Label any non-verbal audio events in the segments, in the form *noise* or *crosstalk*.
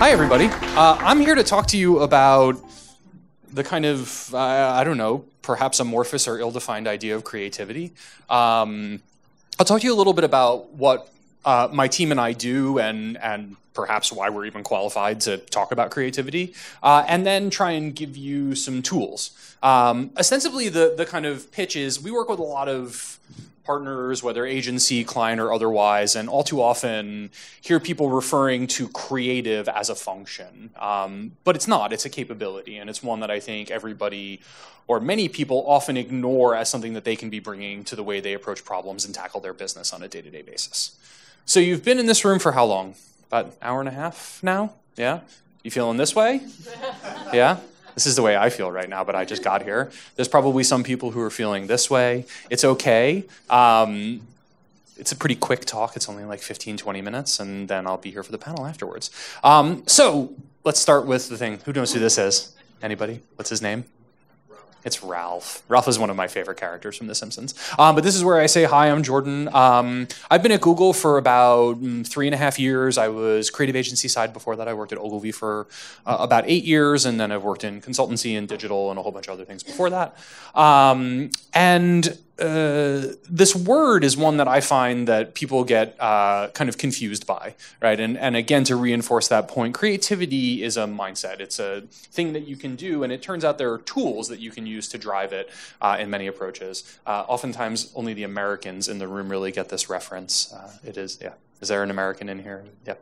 Hi, everybody. Uh, I'm here to talk to you about the kind of, uh, I don't know, perhaps amorphous or ill defined idea of creativity. Um, I'll talk to you a little bit about what uh, my team and I do and, and perhaps why we're even qualified to talk about creativity, uh, and then try and give you some tools. Um, ostensibly, the, the kind of pitch is we work with a lot of partners, whether agency, client, or otherwise, and all too often hear people referring to creative as a function. Um, but it's not, it's a capability, and it's one that I think everybody or many people often ignore as something that they can be bringing to the way they approach problems and tackle their business on a day to day basis. So you've been in this room for how long? About an hour and a half now? Yeah? You feeling this way? *laughs* Yeah? This is the way I feel right now, but I just got here. There's probably some people who are feeling this way. It's okay. Um, it's a pretty quick talk. It's only like 15, 20 minutes, and then I'll be here for the panel afterwards. Um, so let's start with the thing. Who knows who this is? Anybody? What's his name? It's Ralph. Ralph is one of my favorite characters from The Simpsons. Um, but this is where I say, Hi, I'm Jordan. Um, I've been at Google for about mm, three and a half years. I was creative agency side before that. I worked at Ogilvy for uh, about eight years, and then I've worked in consultancy and digital and a whole bunch of other things before that. Um, and uh, this word is one that I find that people get uh, kind of confused by, right? And, and again, to reinforce that point, creativity is a mindset. It's a thing that you can do, and it turns out there are tools that you can use to drive it uh, in many approaches. Uh, oftentimes, only the Americans in the room really get this reference. Uh, it is, yeah. Is there an American in here? Yeah.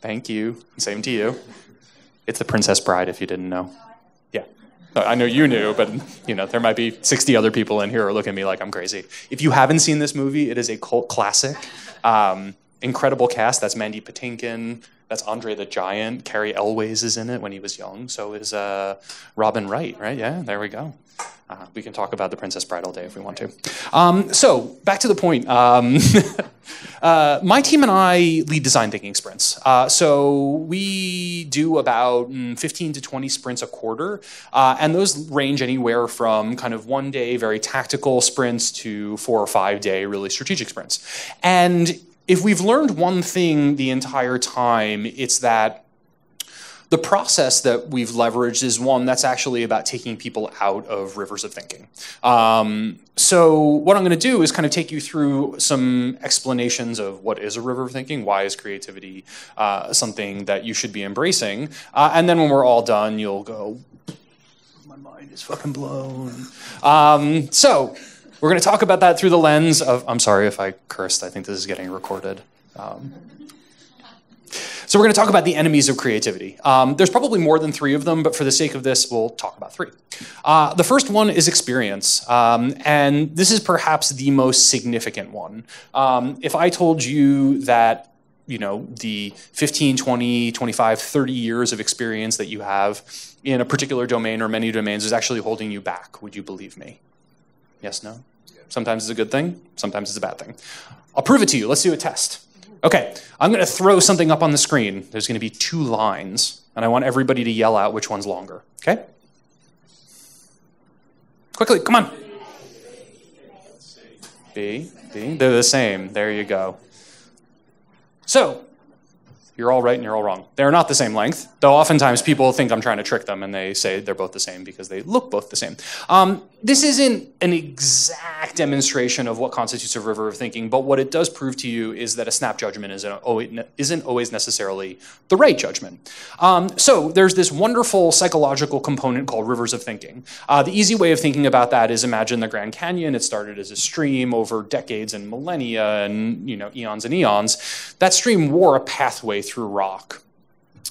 Thank you. Same to you. It's the Princess Bride, if you didn't know. I know you knew, but you know there might be 60 other people in here who are looking at me like I'm crazy. If you haven't seen this movie, it is a cult classic. Um, incredible cast. That's Mandy Patinkin. That's Andre the Giant. Cary Elwes is in it when he was young. So is uh, Robin Wright, right? Yeah, there we go. Uh, we can talk about the Princess Bride all day if we want to. Um, so back to the point. Um, *laughs* uh, my team and I lead design thinking sprints. Uh, so we do about mm, 15 to 20 sprints a quarter, uh, and those range anywhere from kind of one day, very tactical sprints to four or five day, really strategic sprints. And if we've learned one thing the entire time, it's that the process that we've leveraged is one that's actually about taking people out of rivers of thinking. Um, so what I'm going to do is kind of take you through some explanations of what is a river of thinking, why is creativity uh, something that you should be embracing, uh, and then when we're all done, you'll go, my mind is fucking blown. Um, so we're going to talk about that through the lens of, I'm sorry if I cursed, I think this is getting recorded. Um, so we're going to talk about the enemies of creativity. Um, there's probably more than three of them, but for the sake of this, we'll talk about three. Uh, the first one is experience, um, and this is perhaps the most significant one. Um, if I told you that you know the 15 20 25 30 years of experience that you have in a particular domain or many domains is actually holding you back would you believe me yes no sometimes it's a good thing sometimes it's a bad thing i'll prove it to you let's do a test Okay, I'm going to throw something up on the screen. There's going to be two lines, and I want everybody to yell out which one's longer. Okay? Quickly, come on. B, B. They're the same. There you go. So, you're all right and you're all wrong. They're not the same length, though oftentimes people think I'm trying to trick them and they say they're both the same because they look both the same. Um, this isn't an exact demonstration of what constitutes a river of thinking, but what it does prove to you is that a snap judgment isn't always necessarily the right judgment. Um, so there's this wonderful psychological component called rivers of thinking. Uh, the easy way of thinking about that is imagine the Grand Canyon. It started as a stream over decades and millennia and you know eons and eons. That stream wore a pathway through rock.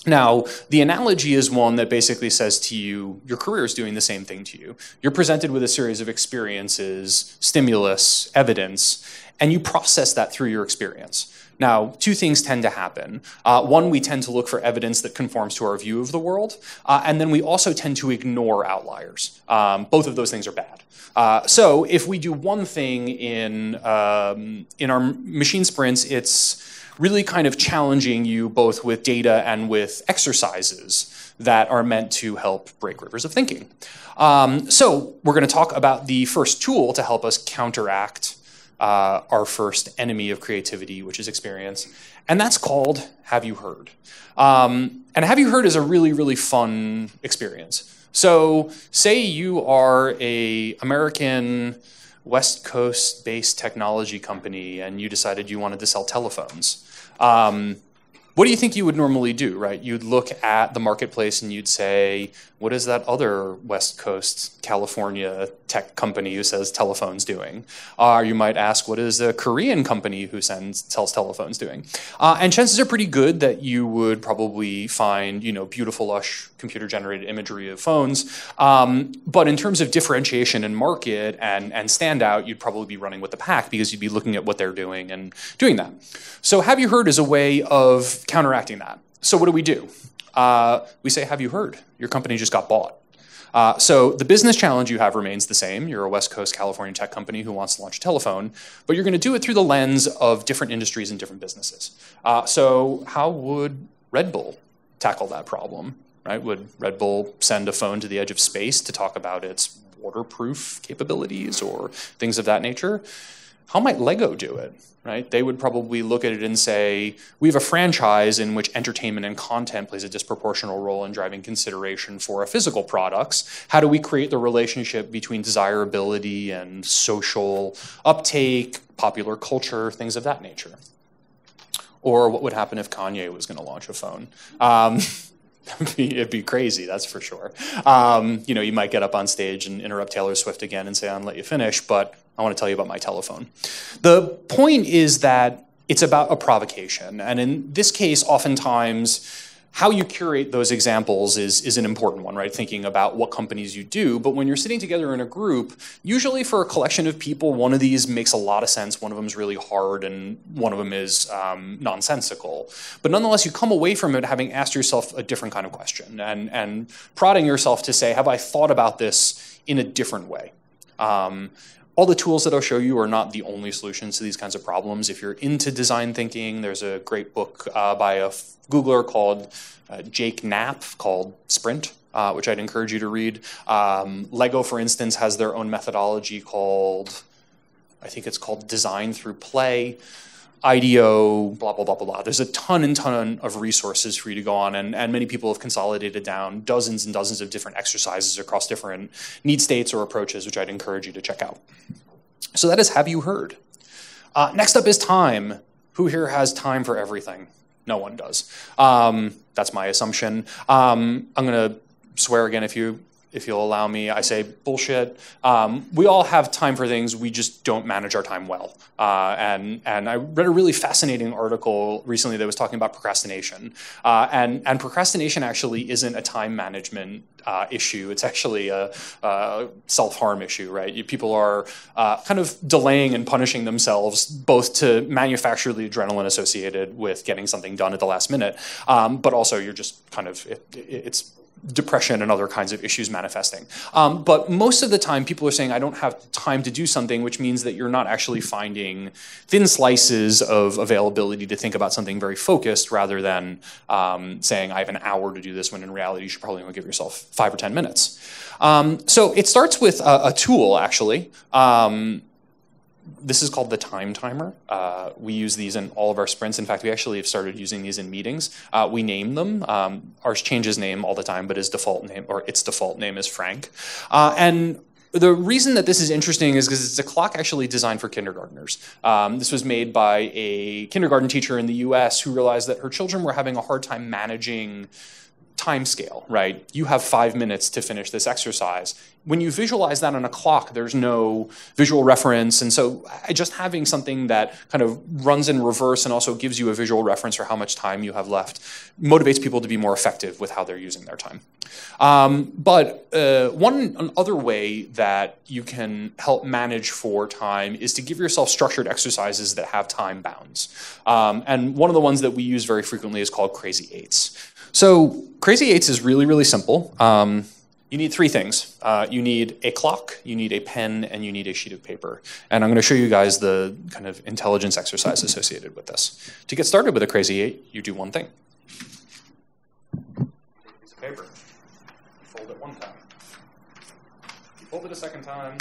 Now, the analogy is one that basically says to you, your career is doing the same thing to you. You're presented with a series of experiences, stimulus, evidence, and you process that through your experience. Now, two things tend to happen. Uh, one, we tend to look for evidence that conforms to our view of the world, uh, and then we also tend to ignore outliers. Um, both of those things are bad. Uh, so, if we do one thing in um, in our machine sprints, it's really kind of challenging you both with data and with exercises that are meant to help break rivers of thinking. Um, so we're going to talk about the first tool to help us counteract uh, our first enemy of creativity, which is experience. And that's called Have You Heard? Um, and Have You Heard is a really, really fun experience. So say you are a American West Coast based technology company and you decided you wanted to sell telephones. Um, what do you think you would normally do, right? You'd look at the marketplace and you'd say, what is that other West Coast California tech company who says telephones doing? Or uh, you might ask, what is a Korean company who sends sells telephones doing? Uh, and chances are pretty good that you would probably find, you know, beautiful, lush, computer-generated imagery of phones. Um, but in terms of differentiation in market and, and standout, you'd probably be running with the pack because you'd be looking at what they're doing and doing that. So have you heard is a way of counteracting that. So what do we do? uh, we say, have you heard? Your company just got bought. Uh, so the business challenge you have remains the same. You're a West Coast California tech company who wants to launch a telephone, but you're going to do it through the lens of different industries and different businesses. Uh, so how would Red Bull tackle that problem? Right? Would Red Bull send a phone to the edge of space to talk about its waterproof capabilities or things of that nature? How might Lego do it? right? They would probably look at it and say, we have a franchise in which entertainment and content plays a disproportional role in driving consideration for our physical products. How do we create the relationship between desirability and social uptake, popular culture, things of that nature? Or what would happen if Kanye was going to launch a phone? Um, *laughs* it'd be crazy, that's for sure. Um, you know, you might get up on stage and interrupt Taylor Swift again and say, "I'll let you finish," but I want to tell you about my telephone. The point is that it's about a provocation, and in this case, oftentimes how you curate those examples is, is an important one, right? Thinking about what companies you do. But when you're sitting together in a group, usually for a collection of people, one of these makes a lot of sense, one of them is really hard, and one of them is um, nonsensical. But nonetheless, you come away from it having asked yourself a different kind of question and, and prodding yourself to say, have I thought about this in a different way? Um, all the tools that I'll show you are not the only solutions to these kinds of problems. If you're into design thinking, there's a great book uh, by a Googler called uh, Jake Knapp called Sprint, uh, which I'd encourage you to read. Um, Lego, for instance, has their own methodology called, I think it's called Design Through Play. IDEO, blah, blah, blah, blah, blah. There's a ton and ton of resources for you to go on, and, and many people have consolidated down dozens and dozens of different exercises across different need states or approaches, which I'd encourage you to check out. So that is Have You Heard? Uh, next up is time. Who here has time for everything? No one does. Um, that's my assumption. Um, I'm going to swear again if you if you'll allow me, I say bullshit. Um, we all have time for things, we just don't manage our time well. Uh, and, and I read a really fascinating article recently that was talking about procrastination. Uh, and, and procrastination actually isn't a time management uh, issue. It's actually a, a self-harm issue, right? You, people are uh, kind of delaying and punishing themselves both to manufacture the adrenaline associated with getting something done at the last minute, um, but also you're just kind of, it, it's depression and other kinds of issues manifesting. Um, but most of the time, people are saying, I don't have time to do something, which means that you're not actually finding thin slices of availability to think about something very focused rather than um, saying, I have an hour to do this, when in reality, you should probably only give yourself five or 10 minutes. Um, so it starts with a, a tool, actually. This is called the time timer. Uh, we use these in all of our sprints. In fact, we actually have started using these in meetings. Uh, we name them. Um, ours changes name all the time, but his default name or its default name is Frank. Uh, and the reason that this is interesting is because it's a clock actually designed for kindergartners. Um, this was made by a kindergarten teacher in the U.S. who realized that her children were having a hard time managing time scale, right? You have five minutes to finish this exercise. When you visualize that on a clock, there's no visual reference. And so just having something that kind of runs in reverse and also gives you a visual reference for how much time you have left motivates people to be more effective with how they're using their time. Um, but uh, one other way that you can help manage for time is to give yourself structured exercises that have time bounds. Um, and one of the ones that we use very frequently is called Crazy Eights. So Crazy Eights is really, really simple. Um, you need three things. Uh, you need a clock, you need a pen, and you need a sheet of paper. And I'm going to show you guys the kind of intelligence exercise associated with this. To get started with a Crazy Eight, you do one thing. Piece of paper. You fold it one time. You fold it a second time.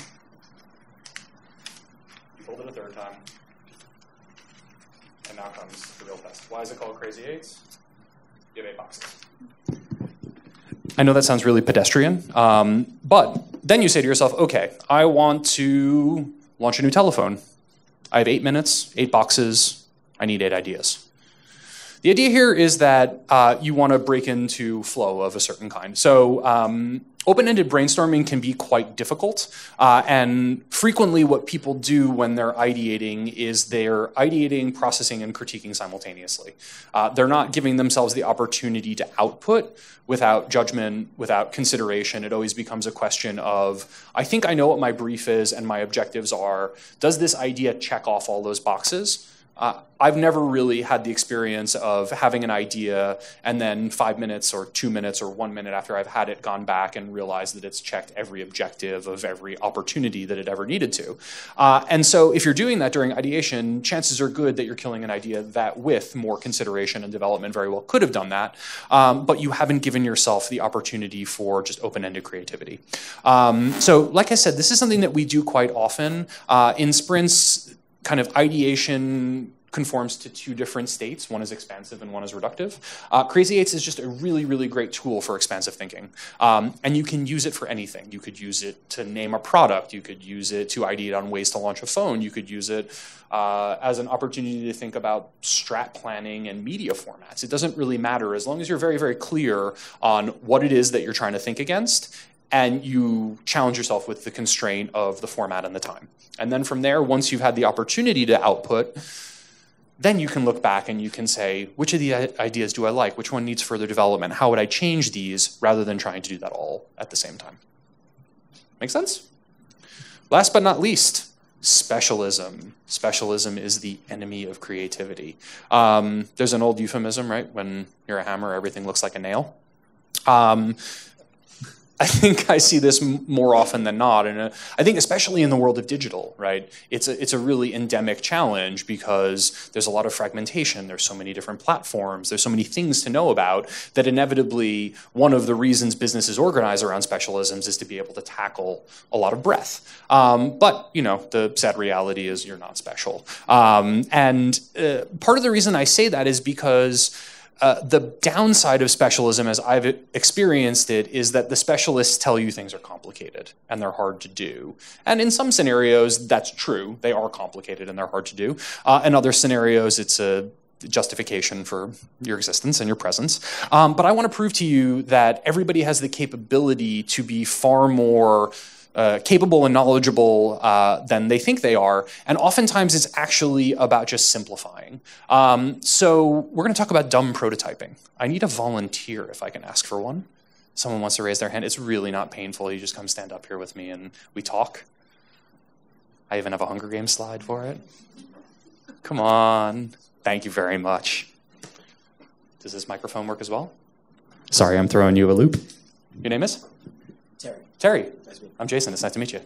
You fold it a third time. And now comes the real test. Why is it called Crazy Eights? Boxes. I know that sounds really pedestrian, um, but then you say to yourself, okay, I want to launch a new telephone. I have eight minutes, eight boxes, I need eight ideas. The idea here is that uh, you want to break into flow of a certain kind. So um, open-ended brainstorming can be quite difficult, uh, and frequently what people do when they're ideating is they're ideating, processing, and critiquing simultaneously. Uh, they're not giving themselves the opportunity to output without judgment, without consideration. It always becomes a question of, I think I know what my brief is and my objectives are. Does this idea check off all those boxes? Uh, I've never really had the experience of having an idea and then five minutes or two minutes or one minute after I've had it gone back and realized that it's checked every objective of every opportunity that it ever needed to. Uh, and so if you're doing that during ideation, chances are good that you're killing an idea that with more consideration and development very well could have done that, um, but you haven't given yourself the opportunity for just open-ended creativity. Um, so like I said, this is something that we do quite often. Uh, in sprints, kind of ideation conforms to two different states. One is expansive and one is reductive. Uh, Crazy Eights is just a really, really great tool for expansive thinking. Um, and you can use it for anything. You could use it to name a product. You could use it to ideate on ways to launch a phone. You could use it uh, as an opportunity to think about strat planning and media formats. It doesn't really matter as long as you're very, very clear on what it is that you're trying to think against and you challenge yourself with the constraint of the format and the time. And then from there, once you've had the opportunity to output, then you can look back and you can say, which of the ideas do I like? Which one needs further development? How would I change these rather than trying to do that all at the same time? Make sense? Last but not least, specialism. Specialism is the enemy of creativity. Um, there's an old euphemism, right? When you're a hammer, everything looks like a nail. Um, I think I see this more often than not, and uh, I think especially in the world of digital, right? It's a it's a really endemic challenge because there's a lot of fragmentation. There's so many different platforms. There's so many things to know about that inevitably one of the reasons businesses organize around specialisms is to be able to tackle a lot of breadth. Um, but you know, the sad reality is you're not special, um, and uh, part of the reason I say that is because uh, the downside of specialism, as I've experienced it, is that the specialists tell you things are complicated and they're hard to do. And in some scenarios, that's true. They are complicated and they're hard to do. Uh, in other scenarios, it's a justification for your existence and your presence. Um, but I want to prove to you that everybody has the capability to be far more uh, capable and knowledgeable uh, than they think they are. And oftentimes it's actually about just simplifying. Um, so we're going to talk about dumb prototyping. I need a volunteer if I can ask for one. Someone wants to raise their hand. It's really not painful. You just come stand up here with me and we talk. I even have a Hunger Games slide for it. Come on. Thank you very much. Does this microphone work as well? Sorry, I'm throwing you a loop. Your name is? Terry. Terry. I'm Jason. It's nice to meet you.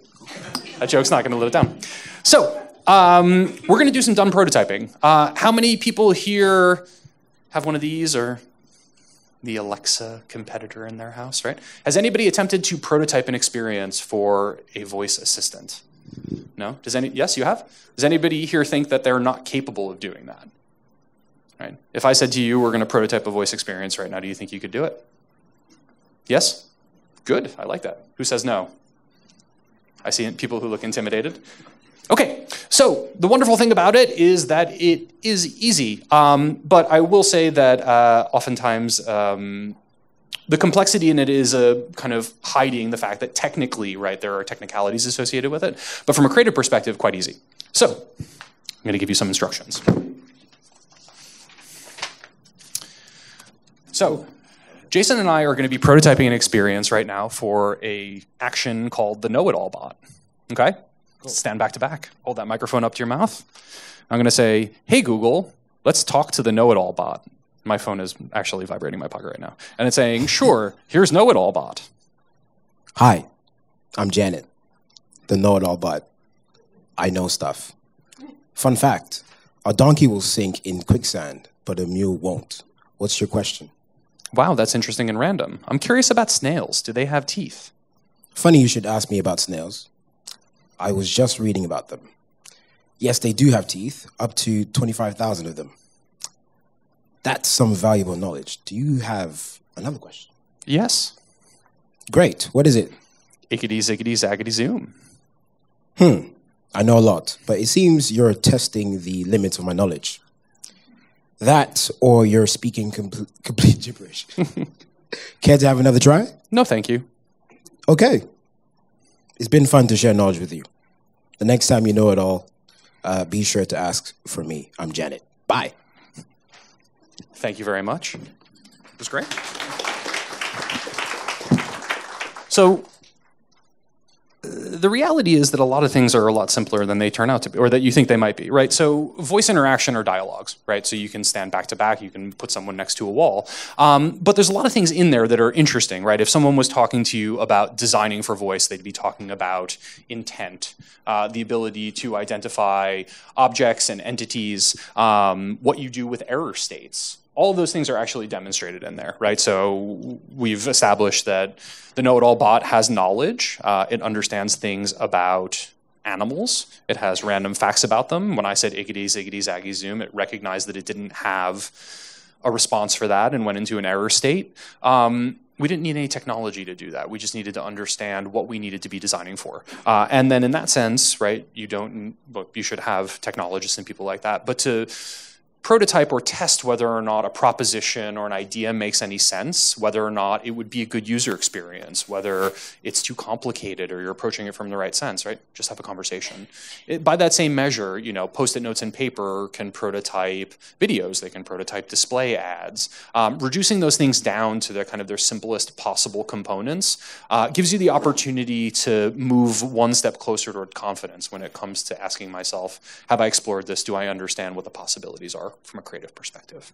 That joke's not going to let it down. So um, we're going to do some dumb prototyping. Uh, how many people here have one of these or the Alexa competitor in their house, right? Has anybody attempted to prototype an experience for a voice assistant? No? Does any yes, you have? Does anybody here think that they're not capable of doing that? Right? If I said to you we're going to prototype a voice experience right now, do you think you could do it? Yes? Good. I like that. Who says no? I see people who look intimidated. Okay, so the wonderful thing about it is that it is easy, um, but I will say that uh, oftentimes um, the complexity in it is a kind of hiding the fact that technically, right, there are technicalities associated with it, but from a creative perspective, quite easy. So I'm going to give you some instructions. So Jason and I are going to be prototyping an experience right now for a action called the know-it-all bot. Okay? Cool. Stand back to back. Hold that microphone up to your mouth. I'm going to say, "Hey Google, let's talk to the know-it-all bot." My phone is actually vibrating my pocket right now. And it's saying, "Sure, here's know-it-all bot." Hi. I'm Janet, the know-it-all bot. I know stuff. Fun fact, a donkey will sink in quicksand, but a mule won't. What's your question? Wow, that's interesting and random. I'm curious about snails. Do they have teeth? Funny you should ask me about snails. I was just reading about them. Yes, they do have teeth, up to 25,000 of them. That's some valuable knowledge. Do you have another question? Yes. Great. What is it? Ickety ziggity zaggity zoom. Hmm. I know a lot, but it seems you're testing the limits of my knowledge. That, or you're speaking com- complete gibberish. *laughs* Care to have another try? No, thank you. Okay. It's been fun to share knowledge with you. The next time you know it all, uh, be sure to ask for me. I'm Janet. Bye. Thank you very much. It was great. So, the reality is that a lot of things are a lot simpler than they turn out to be, or that you think they might be, right? So voice interaction or dialogues, right? So you can stand back to back, you can put someone next to a wall. Um, but there's a lot of things in there that are interesting, right? If someone was talking to you about designing for voice, they'd be talking about intent, uh, the ability to identify objects and entities, um, what you do with error states, all of those things are actually demonstrated in there, right? So we've established that the know-it-all bot has knowledge. Uh, it understands things about animals. It has random facts about them. When I said iggity, ziggity, zaggy, zoom, it recognized that it didn't have a response for that and went into an error state. Um, we didn't need any technology to do that. We just needed to understand what we needed to be designing for. Uh, and then in that sense, right, you don't, well, you should have technologists and people like that. But to prototype or test whether or not a proposition or an idea makes any sense, whether or not it would be a good user experience, whether it's too complicated or you're approaching it from the right sense, right? Just have a conversation. It, by that same measure, you know, post-it notes and paper can prototype videos, they can prototype display ads. Um, reducing those things down to their kind of their simplest possible components uh, gives you the opportunity to move one step closer toward confidence when it comes to asking myself, have I explored this? Do I understand what the possibilities are? From a creative perspective.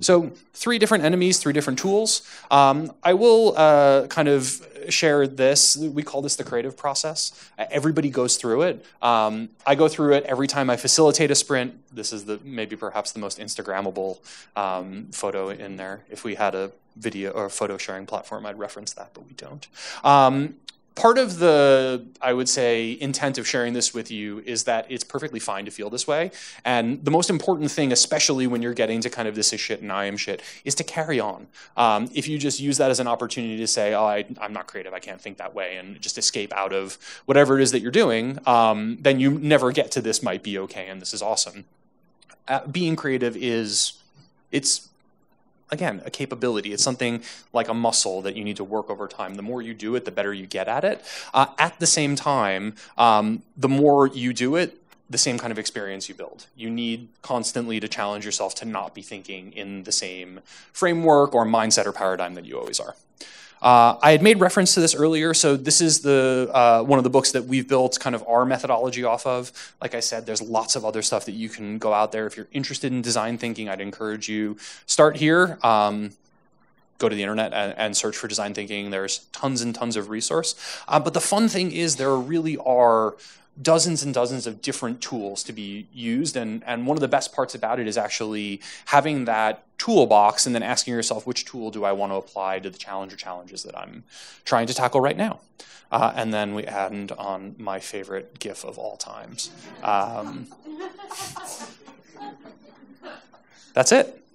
So three different enemies, three different tools. Um, I will uh, kind of share this. We call this the creative process. Everybody goes through it. Um, I go through it every time I facilitate a sprint. This is the maybe perhaps the most Instagrammable um, photo in there. If we had a video or photo sharing platform, I'd reference that, but we don't. Um, part of the, I would say, intent of sharing this with you is that it's perfectly fine to feel this way. And the most important thing, especially when you're getting to kind of this is shit and I am shit, is to carry on. Um, if you just use that as an opportunity to say, oh, I, am not creative, I can't think that way, and just escape out of whatever it is that you're doing, um, then you never get to this might be okay and this is awesome. Uh, being creative is, it's again, a capability. It's something like a muscle that you need to work over time. The more you do it, the better you get at it. Uh, at the same time, um, the more you do it, the same kind of experience you build. You need constantly to challenge yourself to not be thinking in the same framework or mindset or paradigm that you always are. Uh, I had made reference to this earlier, so this is the uh, one of the books that we've built kind of our methodology off of. Like I said, there's lots of other stuff that you can go out there. If you're interested in design thinking, I'd encourage you start here. Um, go to the internet and, and, search for design thinking. There's tons and tons of resource. Uh, but the fun thing is there really are dozens and dozens of different tools to be used. And, and one of the best parts about it is actually having that toolbox and then asking yourself, which tool do I want to apply to the challenge or challenges that I'm trying to tackle right now? Uh, and then we end on my favorite GIF of all times. Um, *laughs* that's it.